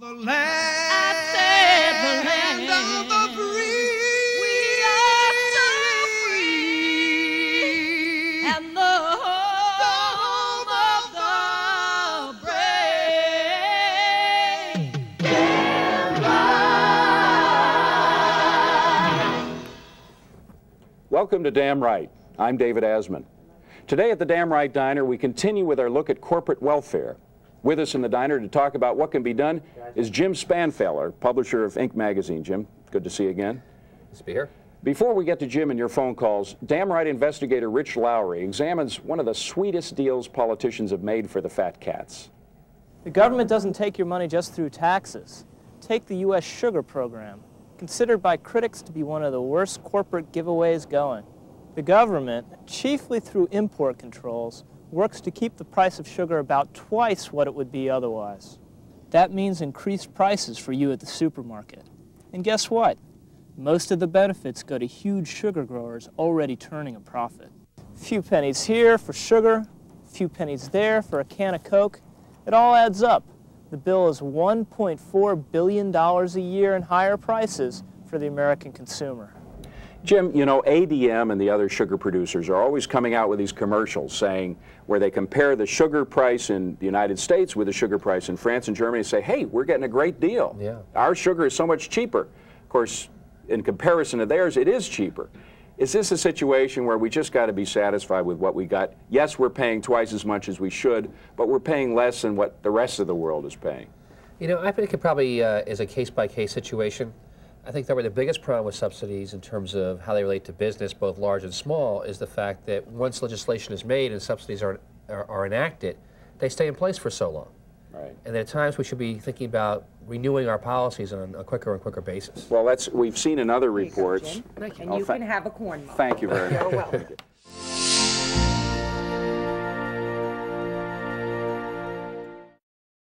the land, I said the land, of the free. We are so free. And the home of the brave. Welcome to Damn Right. I'm David Asman. Today at the Damn Right Diner, we continue with our look at corporate welfare. With us in the diner to talk about what can be done is Jim Spanfeller, publisher of Inc. magazine. Jim, good to see you again. Nice to be here. Before we get to Jim and your phone calls, Damn Right investigator Rich Lowry examines one of the sweetest deals politicians have made for the fat cats. The government doesn't take your money just through taxes. Take the U.S. sugar program, considered by critics to be one of the worst corporate giveaways going. The government, chiefly through import controls, works to keep the price of sugar about twice what it would be otherwise. That means increased prices for you at the supermarket. And guess what? Most of the benefits go to huge sugar growers already turning a profit. A few pennies here for sugar, a few pennies there for a can of Coke. It all adds up. The bill is $1.4 billion a year in higher prices for the American consumer. Jim, you know, ADM and the other sugar producers are always coming out with these commercials saying where they compare the sugar price in the United States with the sugar price in France and Germany and say, hey, we're getting a great deal. Yeah. Our sugar is so much cheaper. Of course, in comparison to theirs, it is cheaper. Is this a situation where we just got to be satisfied with what we got? Yes, we're paying twice as much as we should, but we're paying less than what the rest of the world is paying. You know, I think it probably uh, is a case-by-case -case situation. I think that where the biggest problem with subsidies in terms of how they relate to business, both large and small, is the fact that once legislation is made and subsidies are, are, are enacted, they stay in place for so long. Right. And at times we should be thinking about renewing our policies on a quicker and quicker basis. Well, that's we've seen in other reports. Go, and you can have a corn muff. Thank you very much. You're welcome.